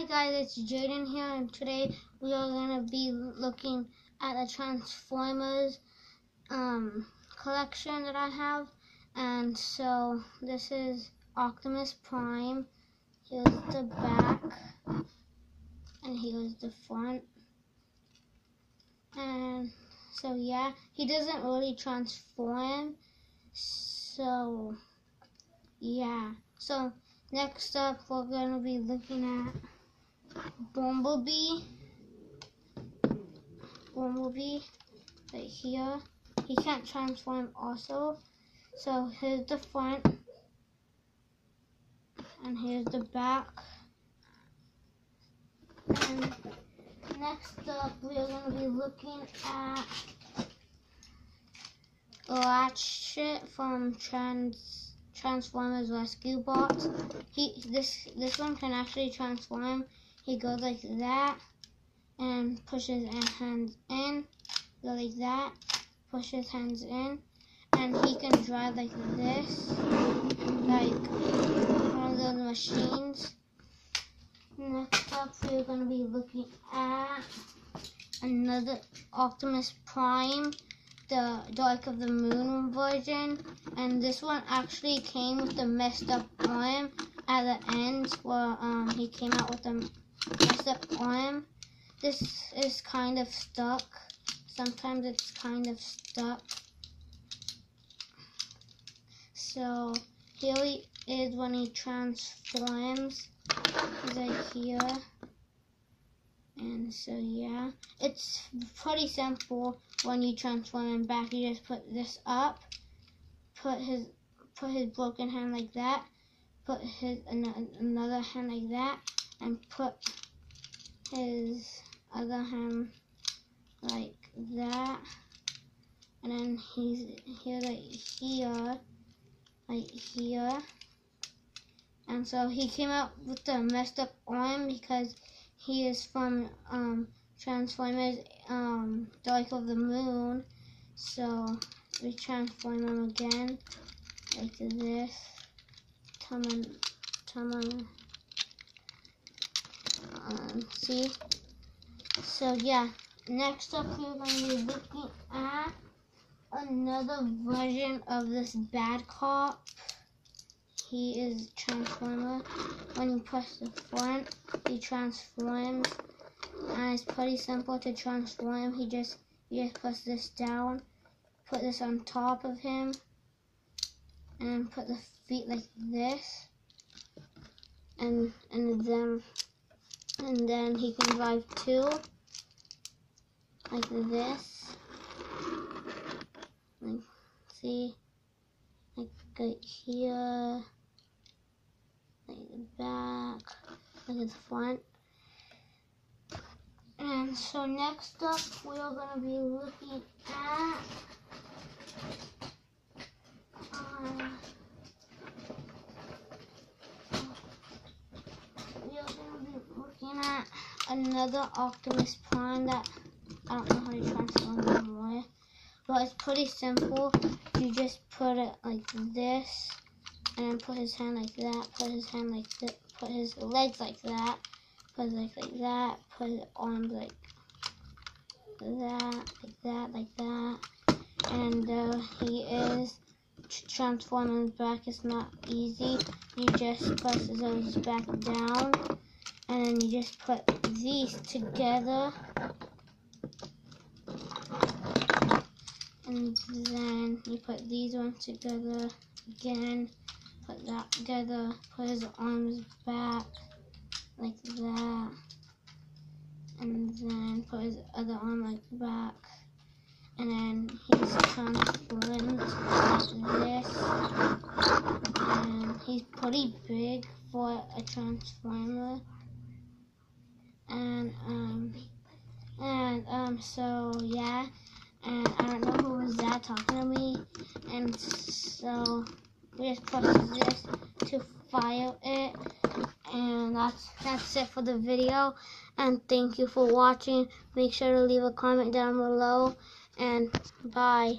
Hi guys, it's Jayden here and today we are going to be looking at the Transformers um, collection that I have. And so this is Optimus Prime. Here's the back and here's the front. And so yeah, he doesn't really transform. So yeah, so next up we're going to be looking at Bumblebee. Bumblebee right here. He can't transform also. So here's the front. And here's the back. And next up we're going to be looking at Ratchet from Trans Transformers Rescue Bots. He this this one can actually transform he goes like that and pushes his hands in, go like that, pushes hands in, and he can drive like this, like one of those machines. Next up, we're going to be looking at another Optimus Prime, the Dark of the Moon version, and this one actually came with the messed up arm at the end where um, he came out with the except arm. This is kind of stuck. Sometimes it's kind of stuck. So here he is when he transforms. Like here. And so yeah, it's pretty simple when you transform him back. You just put this up, put his put his broken hand like that, put his another hand like that, and put his other hand like that. And then he's here like here like here. And so he came out with the messed up arm because he is from um, Transformers um, Dark of the Moon. So we transform him again like this. Come come on um, see? So yeah, next up we're going to be looking at another version of this bad cop. He is transformer. When you press the front, he transforms. And it's pretty simple to transform. He just you just press this down, put this on top of him, and put the feet like this. And and then and then he can drive two like this. Like see? Like right here. Like the back. Like at the front. And so next up we are going to be looking at another Optimus Prime that I don't know how to transform anymore. But it's pretty simple. You just put it like this and then put his hand like that, put his hand like that, put his legs like that, put his legs like that, put his arms like that, like that, like that. And uh, he is transforming his back It's not easy. You just press his back down and then you just put these together. And then you put these ones together again. Put that together. Put his arms back like that. And then put his other arm like back. And then he's transformed like this. And he's pretty big for a transformer and um and um so yeah. And I don't know who was that talking to me. And so we just press this to file it. And that's that's it for the video. And thank you for watching. Make sure to leave a comment down below. And bye